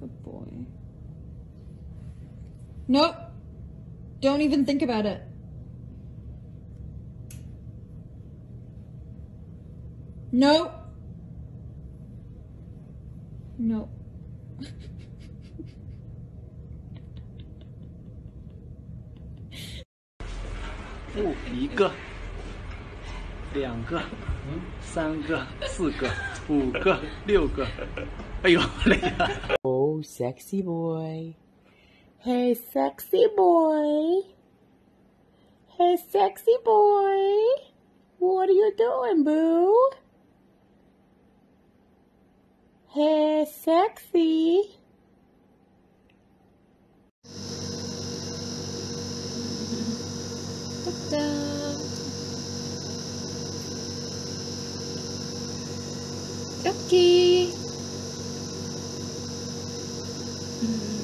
Good boy. Nope. Don't even think about it. Nope. Nope. 不，一个，两个，三个，四个，五个，六个。哎呦，累了。 Sexy boy. Hey, sexy boy. Hey, sexy boy. What are you doing, boo? Hey, sexy. Radiation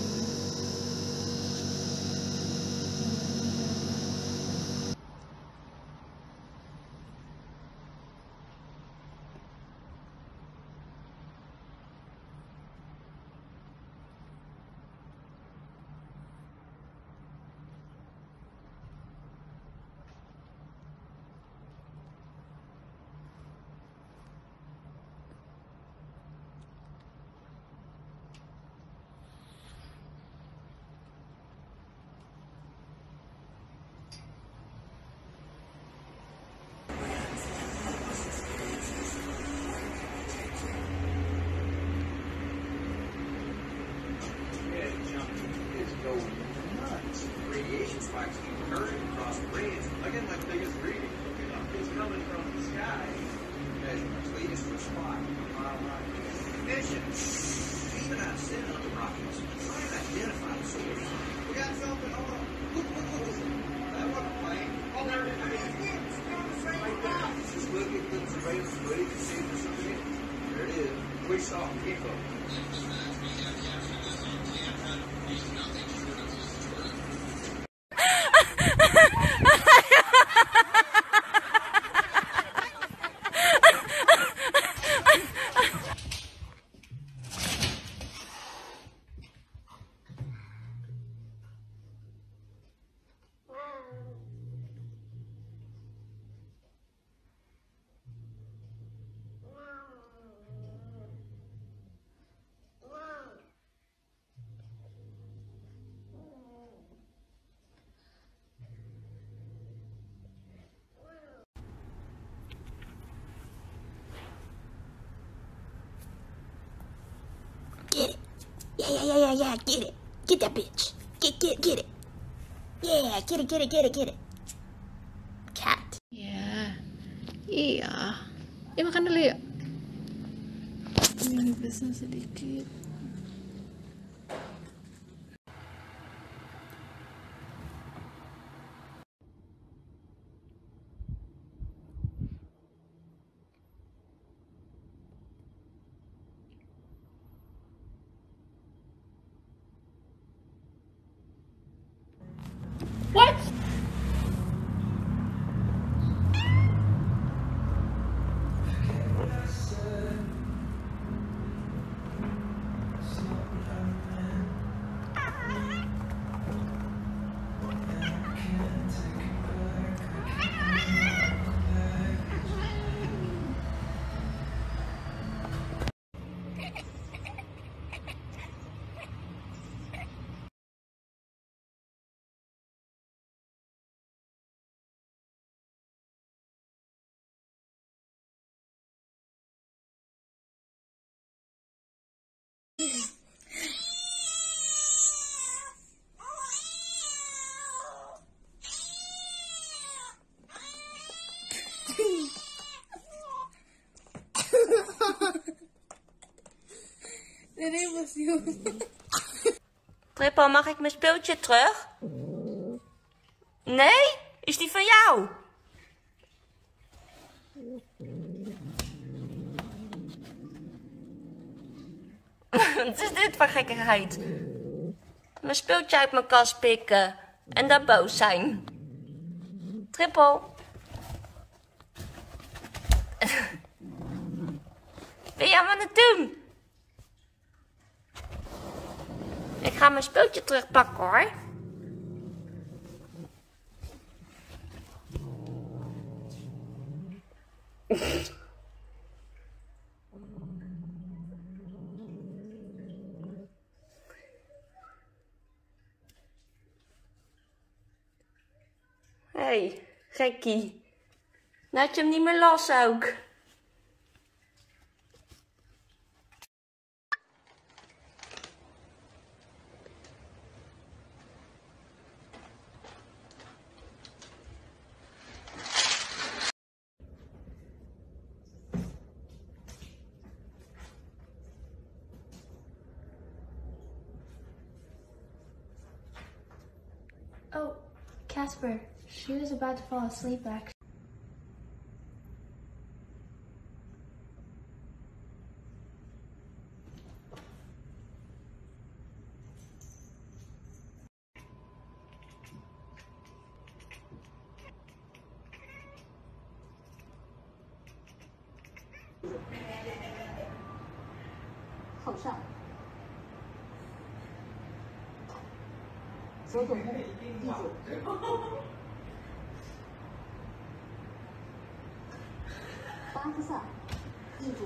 the. Again, my biggest reading is coming from the sky. Measurements lead us spot. Even out sitting on the Rockies, Yeah, yeah, yeah, yeah, yeah. Get it. Get that bitch. Get, get, get it. Yeah, get it, get it, get it, get it. Cat. Ya. Iya. Ya makan dulu yuk. Ini pesen sedikit. Trippel, mag ik mijn speeltje terug? Nee? Is die van jou? Wat is dit voor gekkigheid? Mijn speeltje uit mijn kast pikken. En dan boos zijn. Trippel. Ben je aan het doen? Ik ga mijn speeltje terugpakken hoor. Hé, hey, gekkie. Laat je hem niet meer los ook. Oh, Casper. She was about to fall asleep, actually. 手肘开地主。八字上，地主。